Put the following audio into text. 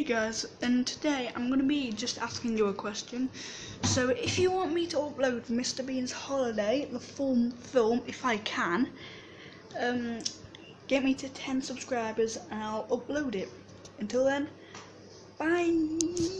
Hey guys, and today I'm gonna be just asking you a question. So if you want me to upload Mr. Bean's Holiday, the full film, if I can, um, get me to 10 subscribers and I'll upload it. Until then, bye.